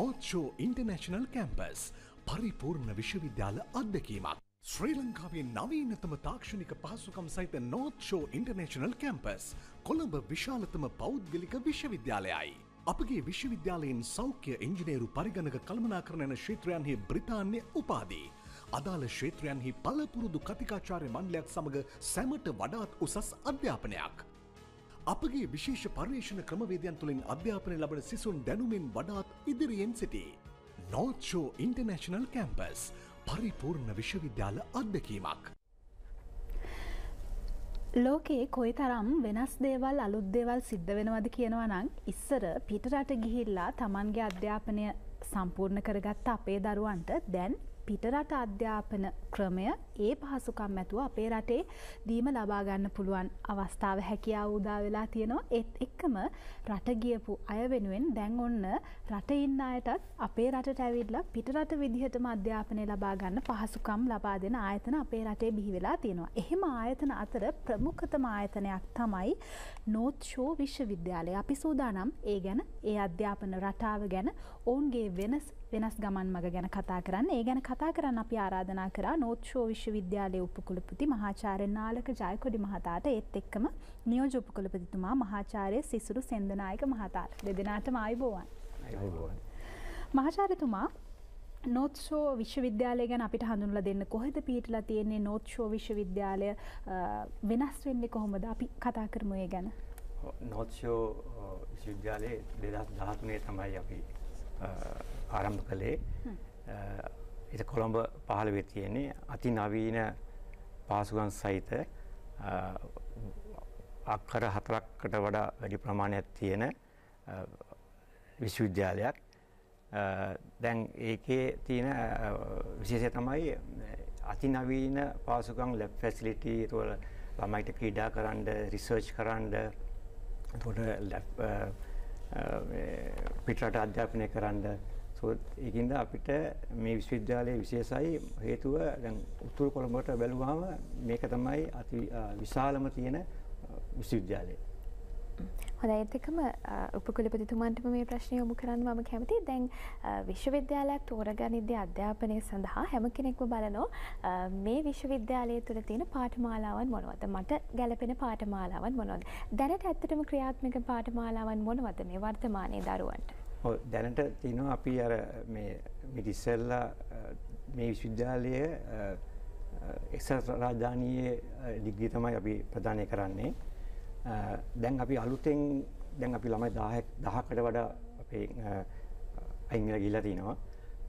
නෝච්ෂෝ international campus පරිපූර්ණ විශ්වවිද්‍යාල අත්දැකීමක්. ශ්‍රී ලංකාවේ නවීනතම තාක්ෂණික පහසුකම් සහිත නෝත්ෂෝ ඉන්ටර්නේශනල් කැම්පස් කොළඹ විශාලතම පෞද්ගලික විශ්වවිද්‍යාලයයි. අපගේ විශ්වවිද්‍යාලයෙන් සෞඛ්‍ය ඉංජිනේරු පරිගණක කළමනා කරන ක්ෂේත්‍රයන්හි බ්‍රිතාන්‍ය උපාදී. අදාළ ක්ෂේත්‍රයන්හි පලපුරුදු කතිකාචාරය මණ්ඩලයක් සමඟ සැමට වඩාත් උසස් අධ්‍යාපනයක්. අපගේ විශේෂ පර්යේෂණ ක්‍රමවේදයන් තුළින් අධ්‍යාපනය ලබන සිසුන් දැනුමින් වඩාත් ඉදිරියෙන් සිටි. නෝච්ෂෝ ඉන්ටර්නශනල් කැම්පස් පරිපූර්ණ විශ්වවිද්‍යාල අත්දැකීමක්. ලෝකයේ කොයි තරම් වෙනස් දේවල් අලුත් දේවල් සිද්ධ වෙනවද කියනවා නම් ඉස්සර පිටරට ගිහිල්ලා තමන්ගේ අධ්‍යාපනය සම්පූර්ණ කරගත්ත අපේ දරුවන්ට දැන් පිටරට අධ්‍යාපන ක්‍රමය ඒ පහසුකම් ඇතුව අපේ රටේ දීම ලබාගන්න පුළුවන් අවස්ථාව හැකියාව උදා වෙලා තියෙනවා ඒත් එක්කම රට ගියපු අය වෙනුවෙන් දැන් ඔන්න රට ඉන්න අයටත් අපේ රටට ඇවිල්ලා පිටරට විදිහටම අධ්‍යාපනය ලබා ගන්න පහසුකම් ලබා දෙන ආයතන අපේ රටේ බිහි වෙලා තියෙනවා. එහෙම ආයතන අතර ප්‍රමුඛතම ආයතනයක් තමයි නෝත්ෂෝ විශ්වවිද්‍යාලය. අපි සූදානම් ඒ ගැන ඒ අධ්‍යාපන රටාව ගැන ඔවුන්ගේ වෙනස් වෙනස් ගමන් මග ගැන කතා කරන්න ඒ ගැන කතා කරන්න අපි ආරාධනා කරා නෝත්ෂෝ විශ්වවිද්‍යාලය උපකුලපති මහාචාර්ය නාලක ජයකොඩි මහතාට ඒත් එක්කම නියෝජ උපකුලපතිතුමා මහාචාර්ය සිසුරු සෙන්දනායක මහතාට. දෙදෙනාටම ආයිබෝවන්. මහාචාර්යතුමා නෝත්ෂෝ විශ්වවිද්‍යාලය ගැන අපිට හඳුනලා දෙන්න කොහෙද පිහිටලා තියෙන්නේ? නෝත්ෂෝ විශ්වවිද්‍යාලය වෙනස් වෙන්නේ කොහොමද? අපි කතා කරමු ඒ ගැන. නෝත්ෂෝ විශ්වවිද්‍යාලයේ දෙදස් දහතුනේ තමයි අපි ආරම්භ කළේ එත කොළඹ පහළ වෙ තියෙන්නේ අති නවීන පාසුගන් සහිත අක්කර හතරක්කට වඩා වැඩි ප්‍රමාණයක් තියෙන විශ්වවිද්‍යාලයක්. දැන් ඒකේ තියෙන විශේෂය තමයි අතිනවීන පාසුකම් ලැබ් ෆැසිලිටි තුළ ළමයිට ක්‍රීඩා කරන්න රිසර්ච් කරන්න එතකොට පිටරට අධ්‍යාපනය කරන්න ඒකින්ද අපිට මේ විශ්වවිද්‍යාලයේ විශේෂයි හේතුව දැන් උතුරු කොළඹට බැලුවාම මේක තමයි අති විශාලම තියෙන විශ්වවිද්‍යාලය. හොඳ ඒත් එකම උපකුලපතිතුමන්ටම මේ ප්‍රශ්නය යොමු කරන්න මම කැමති දැන් විශ්වවිද්‍යාලයක් තෝරගනිද්දී අධ්‍යාපනය සඳහා හැම කෙනෙක්ම බලනෝ මේ විශ්වවිද්‍යාලය තුළ තියෙන පාඨමාලාවන් මොනවද? මට ගැලපෙන පාඨමාලාවන් මොනවද? දැනට ඇත්තටම ක්‍රියාත්මක පාඨමාලාවන් මොනවද මේ වර්තමානයේ දරුවන්ට? දැනට තිනවා අපි අර මේ මිටිස්සල්ලා මේ විශ්වවිද්‍යාලය එක්සත් රාජධානයේ ඩිග්‍රී තමයි අපි ප්‍රදානය කරන්නේ දැන් අපි අලුතෙන් දැන් අපි ළමයි 10 10කට වඩා අපේ අයින් වෙලා ගිහිල්ලා තිනවා.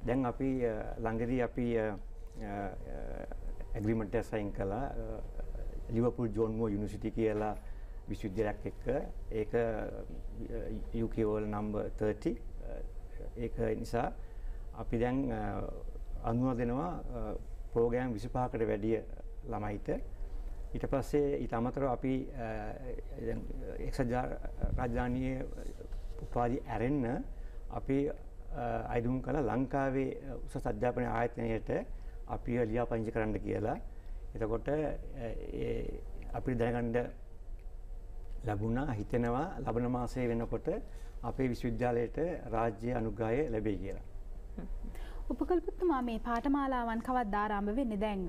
දැන් අපි ළඟදී අපි ඇග්‍රීමන්ට් එක සයින් කළා ලිවර්පූල් ජෝන් මෝ යුනිවර්සිටි කියලා විශ්වවිද්‍යාලයක් එක්ක ඒක UK වල නම්බර් 30 ඒක නිසා අපි දැන් අනුව දෙනවා ප්‍රෝග්‍රෑම් 25කට වැඩිය ළමයිට ඊට පස්සේ ඊට අමතරව අපි එක්සත් රාජධානියේ උපාධි ඇරෙන්න අපි අයිදුම් කළ ලංකාවේ උසස් අධ්‍යාපන ආයතනයට අපි ලියාපදිංචි කරන්න කියලා. එතකොට අපි දැනගන්න ලැබුණා හිතෙනවා ලබන මාසයේ වෙනකොට අපේ විශ්වවිද්‍යාලයට රාජ්‍ය අනුග්‍රහය ලැබෙයි කියලා. උපකල්පතුමා මේ පාඨමාලාවන් කවත් ආරම්භ වෙන්නේ දැන්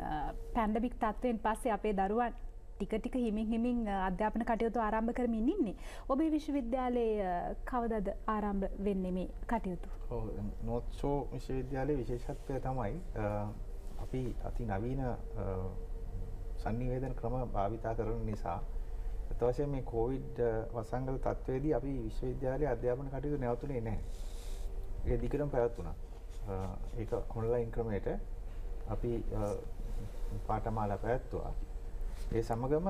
පැන්ඩමික් තත්ත්වයෙන් පස්සේ අපේ දරුවන් ටික ටික හිමින් හිමින් අධ්‍යාපන කටයුතු ආරම්භ කරමින් ඉන්නේ. ඔබේ විශ්වවිද්‍යාලයේ කවදද ආරම්භ වෙන්නේ මේ කටයුතු? ඔව් නෝත්ෂෝ විශ්වවිද්‍යාලයේ විශේෂත්වය තමයි අපි අති නවීන sannivedana ක්‍රම භාවිතා කරන නිසා අත වශයෙන් මේ කොවිඩ් වසංගත තත්ත්වයේදී අපි විශ්වවිද්‍යාලයේ අධ්‍යාපන කටයුතු නැවතුනේ නැහැ. ඒ දිගටම පැවතුණා. ඒක ඔන්ලයින් ක්‍රමයට අපි පාඨමාලා පැවැත්තුවා. ඒ සමගම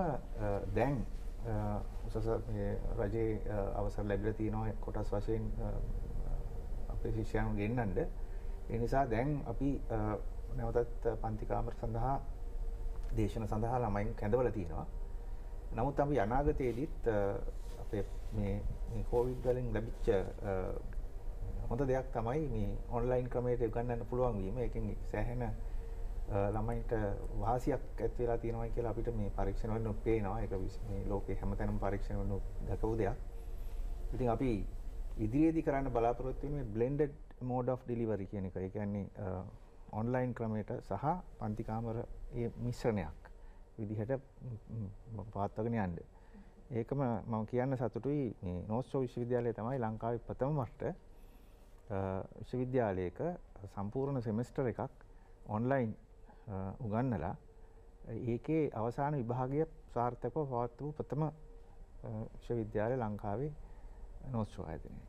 දැන් උසස් රජයේ අවසර ලැබිලා තියෙනවා කොටස් වශයෙන් අපේ ශිෂ්‍යයන් ගෙන්නන්න. ඒ නිසා දැන් අපි නැවතත් පන්ති කාමර සඳහා දේශන සඳහා ළමයින් කැඳවලා තියෙනවා. නමුත් අපි අනාගතයේදීත් අපේ මේ මේ කොවිඩ් වලින් ලැබිච්ච හොඳ දෙයක් තමයි මේ ඔන්ලයින් ක්‍රමයට උගන්වන්න පුළුවන් වීම. ඒකෙන් සෑහෙන ළමයින්ට වාසියක් ඇති වෙලා තියෙනවා කියලා අපිට මේ පරීක්ෂණ වලින් පේනවා. ඒක මේ ලෝකේ හැමතැනම පරීක්ෂණ වලින් දැකපු දෙයක්. ඉතින් අපි ඉදිරියේදී කරන්න බලාපොරොත්තු වෙන්නේ blended මෝඩ් of ඩිලිවරි කියන එක ඒ කියන්නේ ඔන්ලයින් ක්‍රමයට සහ පන්තිකාමර ඒ මිශ්‍රණයක් විදිහට පාත්වගෙන යන්න. ඒකම මම කියන්න සතුටුයි මේ නෝස්ටෝ විශ්වවිද්‍යාලය තමයි ලංකාවේ ප්‍රථම මට්ට විශ්වවිද්‍යාලයක සම්පූර්ණ සෙමෙස්ටර් එකක් ඔන්ලයින් උගන්නලා ඒකේ අවසාන විභාගය සාර්ථකව පවත්වූ ප්‍රථම විශ්වවිද්‍යාලය ලංකාවේ නෝස්ට්‍රෝ ආයතනය.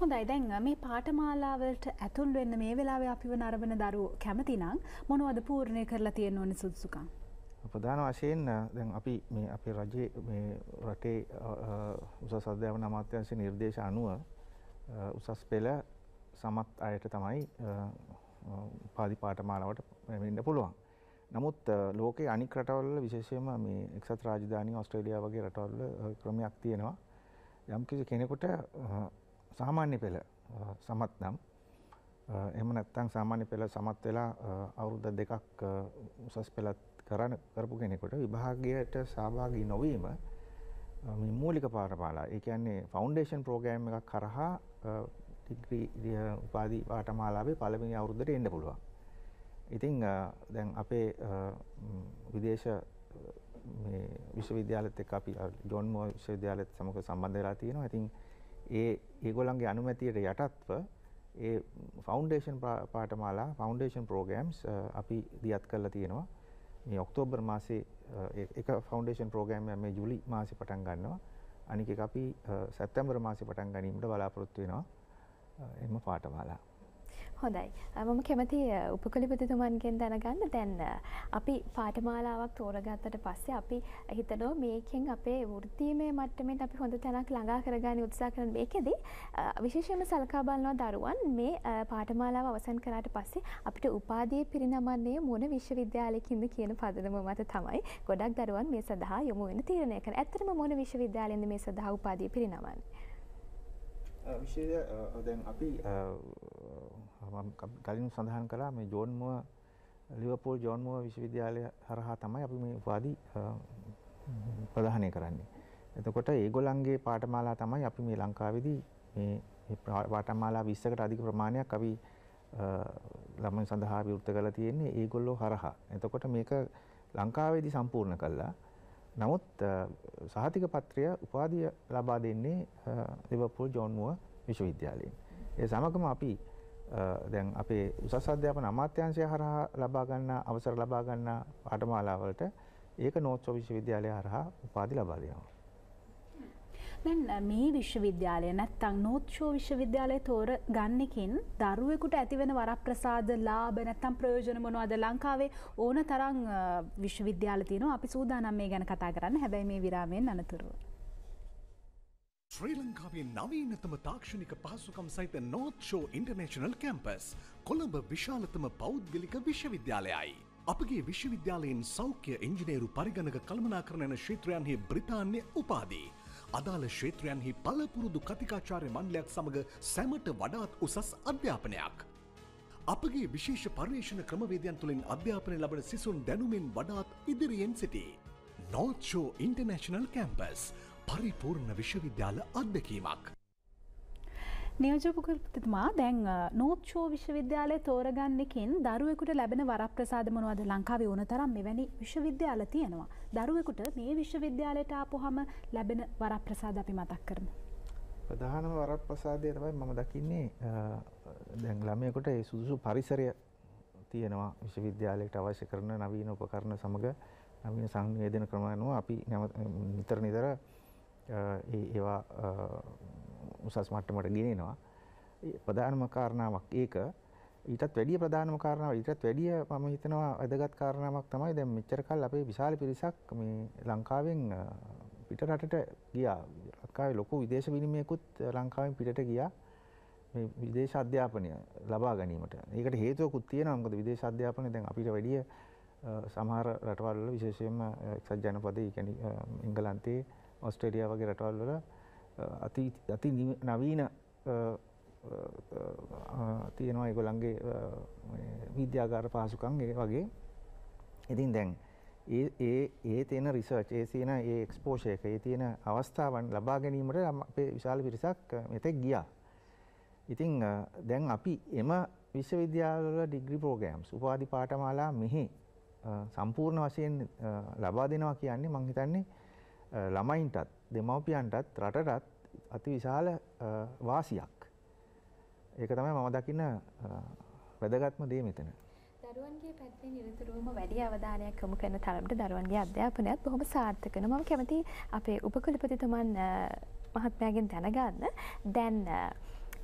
හොඳයි දැන් මේ පාඨමාලාවලට ඇතුල් වෙන්න මේ වෙලාවේ අපිව නරඹන දරුවෝ කැමතිනම් මොනවද පූර්ණය කරලා තියෙන්න ඕනේ සුදුසුකම්? ප්‍රධාන වශයෙන් දැන් අපි මේ අපේ රජයේ මේ රටේ උසස් අධ්‍යාපන අමාත්‍යාංශයේ නිර්දේශ අනුව උසස් පෙළ සමත් අයට තමයි පාදි පාඨමාලාවට වෙන්න පුළුවන්. නමුත් ලෝකේ අනික් රටවල විශේෂයෙන්ම මේ එක්සත් රාජධානී ඕස්ට්‍රේලියාව වගේ රටවල ක්‍රමයක් තියෙනවා. යම්කිසි කෙනෙකුට සාමාන්‍ය පෙළ සමත් නම් එහෙම නැත්නම් සාමාන්‍ය පෙළ සමත් වෙලා අවුරුදු දෙකක් උසස් පෙළත් කරන කරපු කෙනෙකුට විභාගයට සහභාගී නොවීම මේ මූලික පාඨමාලා ඒ කියන්නේ ෆවුන්ඩේෂන් ප්‍රෝග්‍රෑම් එකක් කරහා ඩිග්‍රී උපාධි පාඨමාලාවේ පළවෙනි අවුරුද්දට එන්න පුළුවන්. ඉතින් දැන් අපේ විදේශ මේ විශ්වවිද්‍යාලත් එක්ක අපි ජෝන් මෝ විශ්වවිද්‍යාලයත් සමග සම්බන්ධ වෙලා තියෙනවා. ඉතින් ඒ ඒගොල්ලන්ගේ අනුමැතියට යටත්ව ඒ ෆවුන්ඩේෂන් පාඨමාලා ෆවුන්ඩේෂන් ප්‍රෝග්‍රෑම්ස් අපි දියත් කරලා තියෙනවා. මේ ඔක්තෝබර් මාසේ එක ෆවුන්ඩේෂන් ප්‍රෝග්‍රෑම් එක මේ ජූලි මාසේ පටන් ගන්නවා. අනික එක අපි සැප්තැම්බර් මාසේ පටන් ගැනීමට බලාපොරොත්තු වෙනවා. එම පාඨමාලා. හොඳයි මම කැමති උපකලිපතිතුමන්ගෙන් දැනගන්න දැන් අපි පාඨමාලාවක් තෝරගත්තට පස්සේ අපි හිතනවා මේකෙන් අපේ වෘත්තීමය මට්ටමෙන් අපි හොඳ තැනක් ළඟා කරගන්න උත්සාහ කරන මේකෙදි විශේෂයෙන්ම සලකා බලනවා දරුවන් මේ පාඨමාලාව අවසන් කරාට පස්සේ අපිට උපාධිය පිරිනමන්නේ මොන විශ්වවිද්‍යාලයකින්ද කියන පදනම මත තමයි ගොඩක් දරුවන් මේ සඳහා යොමු වෙන තීරණය කරන. ඇත්තටම මොන විශ්වවිද්‍යාලයෙන්ද මේ සඳහා උපාධිය පිරිනමන්නේ? විශේෂ දැන් අපි කලින් සඳහන් කළා මේ ජෝන්මුව ලිවපෝල් ජෝන්මුව විශ්වවිද්‍යාලය හරහා තමයි අපි මේ උපාධි ප්‍රදානය කරන්නේ. එතකොට ඒගොල්ලන්ගේ පාඨමාලා තමයි අපි මේ ලංකාවේදී මේ පාඨමාලා 20කට අධික ප්‍රමාණයක් අපි ළමයි සඳහා විවෘත කරලා තියෙන්නේ ඒගොල්ලෝ හරහා. එතකොට මේක ලංකාවේදී සම්පූර්ණ කළා. නමුත් සහතික පත්‍රය උපාධිය ලබා දෙන්නේ ලිවර්පූල් ජෝන් මුව විශ්වවිද්‍යාලයෙන්. ඒ සමගම අපි දැන් අපේ උසස් අධ්‍යාපන අමාත්‍යාංශය හරහා ලබා ගන්න අවසර ලබා ගන්න පාඨමාලාවලට ඒක නෝත්සෝ විශ්වවිද්‍යාලය හරහා උපාධි ලබා දෙනවා. දැන් මේ විශ්වවිද්‍යාලය නැත්තං නෝත්ෂෝ විශ්වවිද්‍යාලය තෝර ගන්නකින් දරුවෙකුට ඇතිවෙන වරප්‍රසාද ලාභ නැත්තම් ප්‍රයෝජන මොනවාද ලංකාවේ ඕන තරං විශ්වවිද්‍යාල තියනවා අපි සූදානම් මේ ගැන කතා කරන්න හැබැයි මේ විරාමයෙන් අනතුරුව. ශ්‍රී ලංකාවේ නවීනතම තාක්ෂණික පහසුකම් සහිත North Shore International Campus Colombo විශාලතම පෞද්ගලික විශ්වවිද්‍යාලයයි. අපගේ විශ්වවිද්‍යාලයෙන් සෞඛ්‍ය ඉංජිනේරු පරිගණක කළමනා කරන ශේත්‍රයන්හි බ්‍රතාන්‍ය උපාදී. අදාළ ක්ෂේත්‍රයන්හි පලපුරුදු කතිකාචාරය මණ්ඩලයක් සමඟ සැමට වඩාත් උසස් අධ්‍යාපනයක්. අපගේ විශේෂ පර්යේෂණ ක්‍රමවේදයන් තුළින් අධ්‍යාපනය ලබන සිසුන් දැනුමින් වඩාත් ඉදිරියෙන් සිටි. නෝත්ෂෝ ඉන්ටර්නේශනල් කැම්පස් පරිපූර්ණ විශ්වවිද්‍යාල අත්දැකීමක්. නියෝජපකරපතිතුමා දැන් නෝච්චෝ විශ්වවිද්‍යාලය තෝරගන්නකින් දරුවෙකුට ලැබෙන වරප්‍රසාද මොනවද ලංකාවේ ඕන තරම් මෙවැනි විශ්වවිද්‍යාල තියෙනවා. දරුවෙකුට මේ විශ්වවිද්‍යාලයට ආපුහම ලැබෙන වරප්‍රසාද අපි මතක් කරමු. ප්‍රධානම වරප්‍රසාදය තමයි මම දකින්නේ දැන් ළමයකොට ඒ සුදුසු පරිසරය තියෙනවා විශ්වවිද්‍යාලයට අවශ්‍ය කරන නවීන උපකරණ සමග නවීන සංවේදන ක්‍රම අනුව අපි නිතර නිතර ඒවා උසස් මට්ටමට ගෙනෙනවා. ප්‍රධානම කාරණාවක් ඒක ඊටත් වැඩිය ප්‍රධානම කාරණාව ඊටත් වැඩිය මම හිතනවා වැදගත් කාරණාවක් තමයි දැන් මෙච්චර කල් අපේ විශාල පිරිසක් මේ ලංකාවෙන් පිට රටට ගියා. ලංකාවේ ලොකු විදේශ විනිමයකුත් ලංකාවෙන් පිටට ගියා. මේ විදේශ අධ්‍යාපනය ලබා ගැනීමට. ඒකට හේතුවකුත් තියෙනවා. මොකද විදේශ අධ්‍යාපනය දැන් අපිට වැඩිය සමහර රටවල් වල විශේෂයෙන්ම එක්සත් ජනපදයේ කියන්නේ එංගලන්තයේ ඔස්ට්‍රේලියාව වගේ රටවල් වල අති අති නවීන තියෙනවා ඒගොල්ලන්ගේ විද්‍යාගාර පහසුකම් ඒ වගේ. ඉතින් දැන් ඒ ඒ ඒ තියෙන රිසර්ච් ඒ තියෙන ඒ එක්ස්පෝෂර් එක ඒ තියෙන අවස්ථාවන් ලබා ගැනීමට අපේ විශාල පිරිසක් මෙතෙක් ගියා. ඉතිං අ, දැන් අපි එම විශ්වවිද්‍යාල ඩිග්‍රි පෝගෑම්ස් උපාධි පාටමාලා මෙහි අ, සම්පූර්ණ වශයෙන් අ, ලබා දෙනවා කියන්නේ මං හිතන්නේ අ, ළමයින්ටත් දෙමව්පියන්ටත් රටටත් අති විශාල අ, වාසියක්. ඒක තමයි මම දකින්න අ, වැදගත්ම දේ මෙතන. දරුවන්ගේ පැත්තේ නිරතුරුවම වැඩි අවධානයක් යොමු කරන තරමට දරුවන්ගේ අධ්‍යාපනයත් බොහොම සාර්ථක වෙනවා. මම කැමති අපේ උපකුලපතිතුමන් අ, මහත්මයාගෙන් දැනගන්න දැන් අ,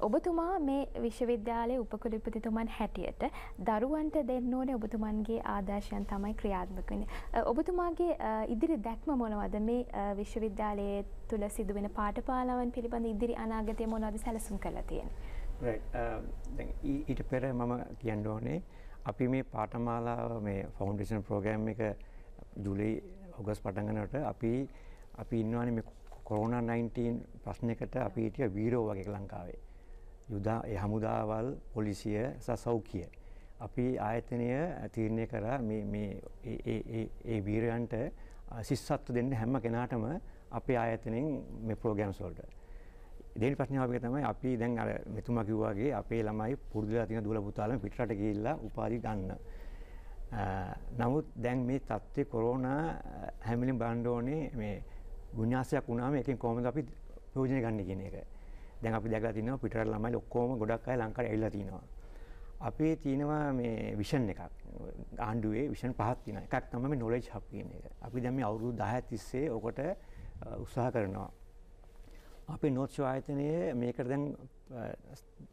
ඔබතුමා මේ විශ්වවිද්‍යාලයේ උපකුලපතිතුමන් හැටියට දරුවන්ට දෙන්න ඕනේ ඔබතුමන්ගේ ආදර්ශයන් තමයි ක්‍රියාත්මක වෙන්නේ. අ, ඔබතුමාගේ අ, ඉදිරි දැක්ම මොනවද මේ අ, විශ්වවිද්‍යාලයේ තුල සිදුවෙන පාඨමාලාවන් පිළිබඳ ඉදිරි අනාගතය මොනවද සැලසුම් කරලා තියෙන්නේ? Right. Uh, දැන් ඊ- ඊට පෙර මම කියන්න ඕනේ අපි මේ පාඨමාලාව මේ ෆවුන්ඩේෂන් ප්‍රෝග්‍රෑම් එක ජුලයි ඔගස් පටන්ගනට අපි අපි ඉන්නවාන මේ කොරෝණ 19 ප්‍රශ්නයකට අපි හිටිය වීරෝ වගේ ලංකාවේ යුදා ඒ හමුදාවල් පොලිසිය සහ සෞඛ්‍ය අපි ආයතනය තීරණය කර මේ- මේ ඒ- ඒ- ඒ- ඒ වීරයන්ට සිස්සත්තු දෙන්න හැම කෙනාටම අපේ ආයතනෙන් මේ ප්‍රෝග්‍රම්ස් වලට දෙනි ප්‍රශ්නාවක තමයි අපි දැන් අර මෙතුමා කිව්වාගේ අපේ ළමයි පුරුදුලා තියෙන දුවල පුතාලම පිටරට ගිහිල්ලා උපාධි ගන්න. අ, නමුත් දැන් මේ තත්ත්වයේ කොරෝනා හැමලෙන් බලන්න ඕනේ මේ විනාශයක් වුණාම ඒකෙන් කොහොමද අපි ප්‍රයෝජන ගන්න කියන එක. දැන් අපි දැකලා තිනවා පිටරට ළමයි ඔක්කොම ගොඩක් අය ලංකාවට ඇවිල්ලා තිනවා. අපේ තියෙනවා මේ විෂන් එකක් ආණ්ඩුවේ විෂන් පහක් තියෙනවා. එකක් තමයි මේ knowledge hub කියන එක. අපි දැන් මේ අවුරුදු 10 තිස්සේ ඔකට අ, උත්සාහ කරනවා. අපේ නෝත්ෂෝ ආයතනය මේකට දැන් අ,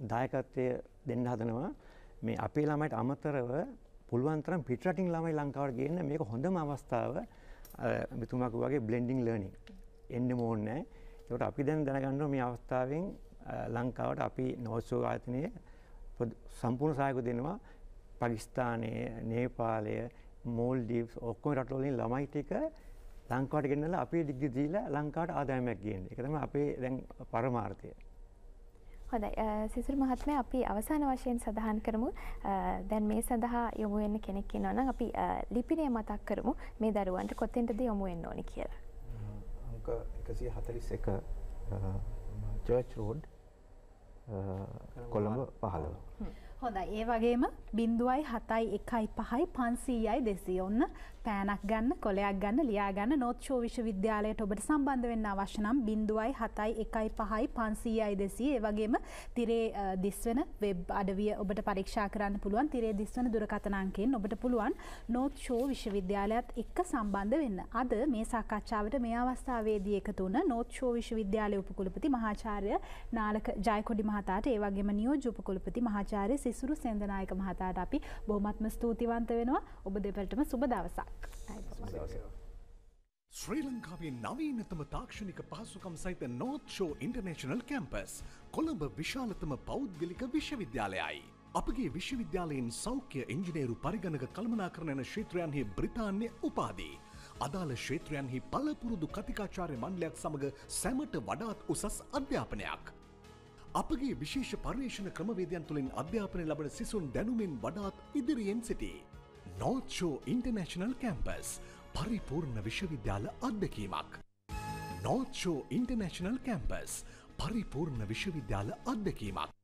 දායකත්වය දෙන්න හදනවා මේ අපේ ළමයිට අමතරව පුළුවන් තරම් පිටරටින් ළමයි ලංකාවට ගේන්න මේක හොඳම අවස්ථාව මෙතුමක් වගේ බ්ලෙන්ඩිං ලර්නිින් එන්න ඕන්නෑ ඒකට අපි දැන් දැනගන්න මේ අවස්ථාවෙන් අ, ලංකාවට අපි නෝත්ෂෝ ආයතනය ප්‍රද- සම්පූර්ණ සහයක දෙනවා පකිස්ථානය නේපාලය මෝල්ඩීව් ඔක්කොම රටවලින් ළමයි ටික ලංකාවට ගෙන්නලා අපේ ඩිග්‍රි දීලා ලංකාවට ආදායමක් ගේන්න. ඒක තමයි අපේ දැන් පරමාර්ථය. හොඳයි අ, සිසිල් මහත්මය අපි අවසාන වශයෙන් සඳහන් කරමු අ, දැන් මේ සඳහා යොමු වෙන්න කෙනෙක් ඉන්නවා නම් අපි අ, ලිපිනය මතක් කරමු මේ දරුවන්ට කොතෙන්ටද යොමු වෙන්න ඕනි කියලා. අංක එකසිය හතලිස් එක චර්ච් රෝඩ් කොළඹ පහළව. හොඳයි. ඒ වගේම බින්දුවයි හතයි එකයි පහයි පන්සීයයි දෙසී ඔන්න පෑනක් ගන්න කොලයක් ගන්න ලියාගන්න නෝත්ෂෝ විශ්වවිද්‍යාලයට ඔබට සම්බන්ධ වෙන්න අවශ්‍යනම් බින්දුවයි හතයි එකයි පහයි පන්සීයයි දෙසී ඒ වගේම තිරේ අ, දිස්වන වෙබ් අඩවිය ඔබට පරීක්ෂා කරන්න පුළුවන්. තිරේ දිස්වන දුරකතනංකෙන් ඔබට පුළුවන් නෝත්ෂෝ විශ්වවිද්‍යාලයත් එක්ක සම්බන්ධ වෙන්න. අද මේ සාකච්ඡාවට මේ අවස්ථාවේදී එකතු වුණ නෝත්ෂෝ විශ්වවිද්‍යාලය උපකුලපති මහාචාර්ය නාලක ජයකොඩි මහතාට ඒ වගේම නියෝජ්‍ය උපකුලපති මහාචාර්ය සිසුරු සෙන්දනායක මහතාට අපි බොහොමත්ම ස්තුතිවන්ත වෙනවා ඔබ දෙපළටම සුබ දවසක්. ශ්‍රී ලංකාවේ නවීනතම තාක්ෂණික පහසුකම් සහිත North Shore International Campus Colombo විශාලතම පෞද්ගලික විශ්වවිද්‍යාලයයි. අපගේ විශ්වවිද්‍යාලයෙන් සෞඛ්‍ය ඉංජිනේරු පරිගණක කළමනාකරණයන ක්ෂේත්‍රයන්හි බ්‍රිතාන්‍ය උපාදී. අදාළ ක්ෂේත්‍රයන්හි පලපුරුදු කතිකාචාරය මණ්ඩලයක් සමඟ සැමට වඩාත් උසස් අධ්‍යාපනයක්. අපගේ විශේෂ පර්යේෂණ ක්‍රමවේදයන් තුළින් අධ්‍යාපනය ලබන සිසුන් දැනුමින් වඩාත් ඉදිරියෙන් සිටි. නෝත්ෂෝ ඉන්ටර්නේශනල් කැම්පස් පරිපූර්ණ විශ්වවිද්‍යාල අත්දකීමක්. නෝත්ෂෝ ඉන්ටර්නේශනල් කැම්පස් පරිපූර්ණ විශ්වවිද්‍යාල අත්දකීමක්.